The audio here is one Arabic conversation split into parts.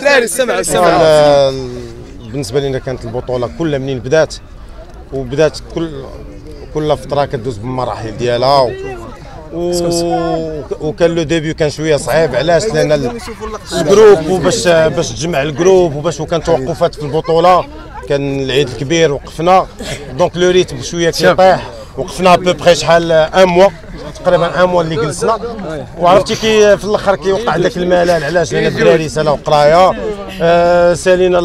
دراري السمع السمع بالنسبة لنا كانت البطولة كلها منين بدات؟ وبدات كل كل فترة كدوز بمراحل ديالها و... و... وكان le début كان شوية صعيب. علاش؟ لأن ال- ال groupe وباش باش تجمع ال groupe وباش وكان توقفات في البطولة. كان العيد الكبير وقفنا. donc le rythme شوية كيطيح وقفنا بوبخي شحال ان موا تقريبا موا اللي جلسنا. وعرفتي كي في الأخر كيوقع داك الملل علاش؟ لأن الدراري سالاو قراية. آه سالينا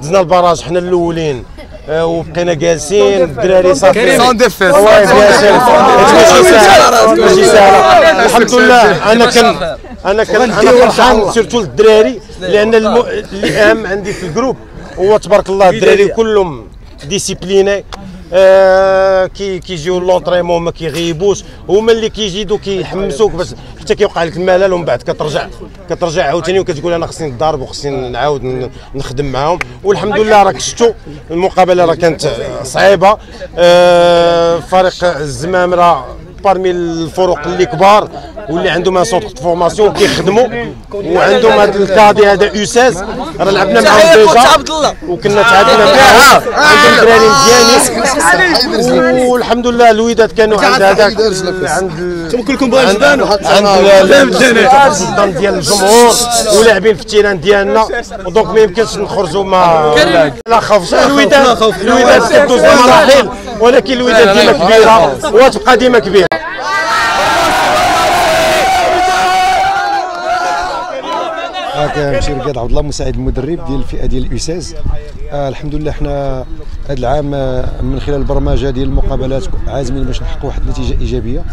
دزنا ال barrage حنا الأولين. آه، وبقينا جالسين. الدراري صافي. sans défaite الله ماشي الحمد لله. أنا كان أنا كان أنا فرحان surtout للدراري لأن الم... اللي اهم عندي في ال groupe هو تبارك الله الدراري كلهم disciplinés آه كي كيجيو l'entraînement ما كيغيبوش. هما اللي كيجيدوا كيحمسوك باش حتى كيوقع لك الملل ومن بعد كترجع كترجع عاوتاني وكتقول أنا خصني نضارب وخصني نعاود نخدم معاهم. والحمد لله راك شفتوا المقابلة راه كانت صعيبة. آه فريق الزمامره parmi الفرق اللي كبار واللي عندهم un centre formation كيخدموا وعندهم هذا ال cadet هذا U 16 راه لعبنا معاهم déjà وكنا تعادلنا معاهم عندهم دراري مزيانين. والحمد لله الوداد كانوا عند هذاك. عند كلكم بغيتوا عند ديال الجمهور ولاعبين في ال terrain ديالنا. و donc ما يمكنش نخرجوا ما لا خوف الوداد الوداد كدوز بمراحل ولكن الوداد ديما كبيره وتبقى ديما كبيرة. هاك مشي رقاد عبد الله مساعد المدرب ديال الفئة ديال ال U seize آه الحمد لله حنا هذا العام آه، من خلال البرمجة ديال المقابلات عازمين باش نحققوا واحد النتيجة إيجابية.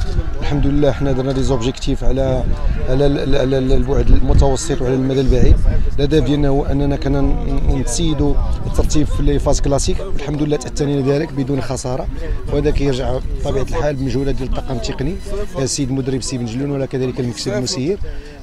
الحمد لله حنا درنا des objectifs على على ال- ال- على ال- البعد المتوسط وعلى المدى البعيد. الهدف ديالنا هو أننا كنا نتسيدوا الترتيب في les phases classiques. الحمد لله تاتينا ذلك بدون خسارة. وهذا كيرجع بطبيعة الحال بمجهودات ديال الطاقم التقني. السيد المدرب سي بن جلون وكذلك المكتب المسير.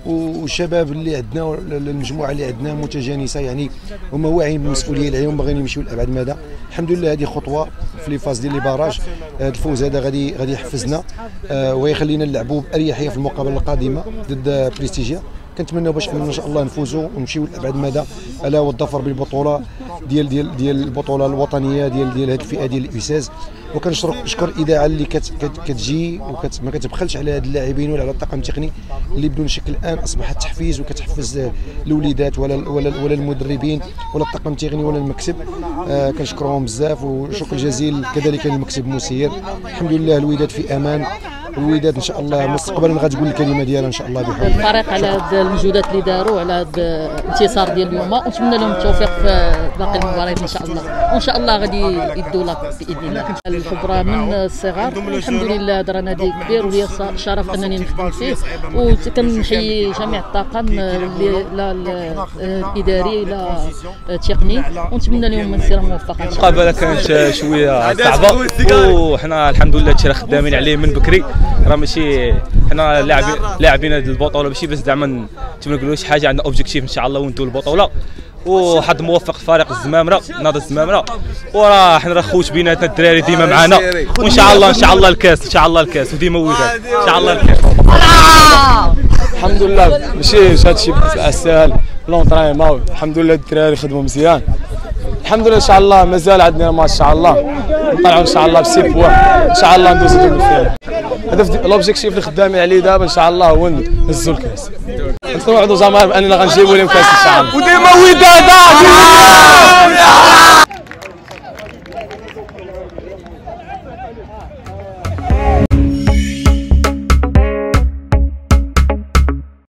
والشباب اللي عندنا المجموعة اللي عندنا متجانسة يعني هما واعيين بالمسؤولية اللي عليهم باغيين يمشيو لأبعد مدى. الحمد لله هذه خطوة في لي فاز ديال لي باراج. هذا الفوز هذا غادي غادي يحفزنا آه، ويخلينا نلعبوا بأريحية في المقابلة القادمة ضد بريستيجيا. كنتمنوا باش إن شاء الله نفوزوا ونمشيو لأبعد مدى ألا والظفر بالبطولة. ديال ديال ديال البطولة الوطنية ديال ديال هذه الفئة ديال الاساز وكنشكر نشكر الاذاعه اللي كت كت كتجي وما كتبخلش على هاد اللاعبين ولا على الطاقم التقني اللي بدون شك الآن أصبحت تحفيز وكتحفز الوليدات ولا ولا ولا المدربين ولا الطاقم التقني ولا المكسب. آه كنشكرهم بزاف وشكر جزيل كذلك للمكسب مسير. الحمد لله الوداد في أمان. والوداد إن شاء الله مستقبلا غتقول الكلمة ديالها إن شاء الله بحول الفريق على هاد المجهودات اللي داروا على هاد الانتصار ديال اليوم. ونتمنى لهم التوفيق في باقي المباريات إن شاء الله. وإن شاء الله غادي يدوا لك بإذن الله. الخبرة من الصغار الحمد لله درا نادي كبير ولي شرف أنني نخدم فيه. وكنحيي جميع الطاقم اللي لا ال- الاداري لا التقني ونتمنى لهم مسيره موفقة إن شاء الله. المقابله كانت شوية صعبة. وحنا الحمد لله راه خدامين عليه من بكري. راه ماشي حنا لاعبين لاعبين هذه البطولة ماشي بس زعما ما نقولوش حاجة عندنا اوبجيكتيف إن شاء الله وانتو البطولة. وحظ موفق فريق الزمامره ناضي الزمامره وراه حنا راه خوت بيناتنا الدراري ديما معنا وإن شاء الله إن شاء الله الكاس إن شاء الله الكاس وديما وداد إن شاء الله الكاس. الحمد لله. ماشي مش هادشي سهل l'entraînement الحمد لله الدراري خدموا مزيان. الحمد لله إن شاء الله مازال عندنا ماتش ان شاء الله. نطلعوا إن شاء الله بسي بوا إن شاء الله ندوزو demi-finale هدف l'objectif اللي خدامين عليه دابا إن شاء الله هو نهزوا الكاس. نتوعدوا زعما باننا غنجيبوا لهم كاس إن شاء الله. وديما وداد